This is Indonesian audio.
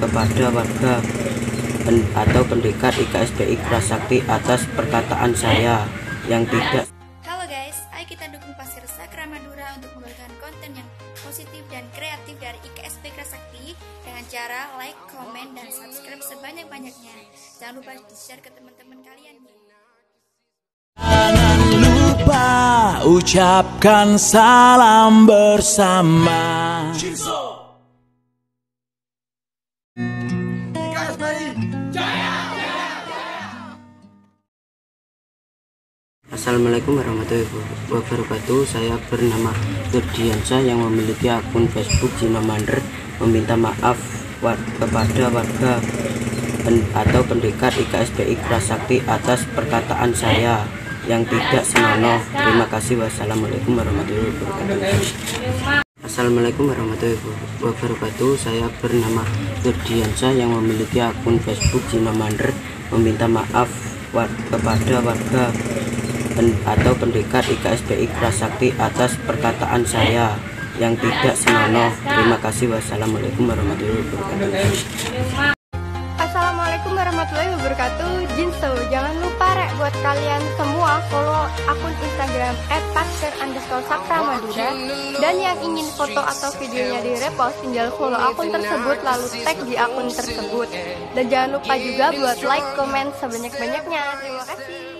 kepada warga atau pendekat IKSPI Prasakti atas perkataan saya yang tidak Halo guys, ayo kita dukung Pasir Sakra Madura untuk memberikan konten yang positif dan kreatif dari IKSP Prasakti dengan cara like, komen, dan subscribe sebanyak-banyaknya. Jangan lupa di-share ke teman-teman kalian. Jangan lupa ucapkan salam bersama. Assalamualaikum warahmatullahi wabarakatuh. Saya bernama Nurdiansyah yang memiliki akun Facebook Mander meminta maaf kepada warga atau pendekat IKSPI Prasakti atas perkataan saya yang tidak senonoh. Terima kasih. Wassalamualaikum warahmatullahi wabarakatuh. Assalamualaikum warahmatullahi wabarakatuh. Saya bernama Nurdiansyah yang memiliki akun Facebook Mander meminta maaf kepada warga atau pendekat IKSPI Prasakti atas perkataan saya yang tidak senonoh. Terima kasih. Wassalamualaikum warahmatullahi wabarakatuh. Assalamualaikum warahmatullahi wabarakatuh Jinso, jangan lupa rek buat kalian semua follow akun Instagram @pasir_sakra_madura dan yang ingin foto atau videonya direpost tinggal follow akun tersebut lalu tag di akun tersebut dan jangan lupa juga buat like, komen sebanyak-banyaknya terima kasih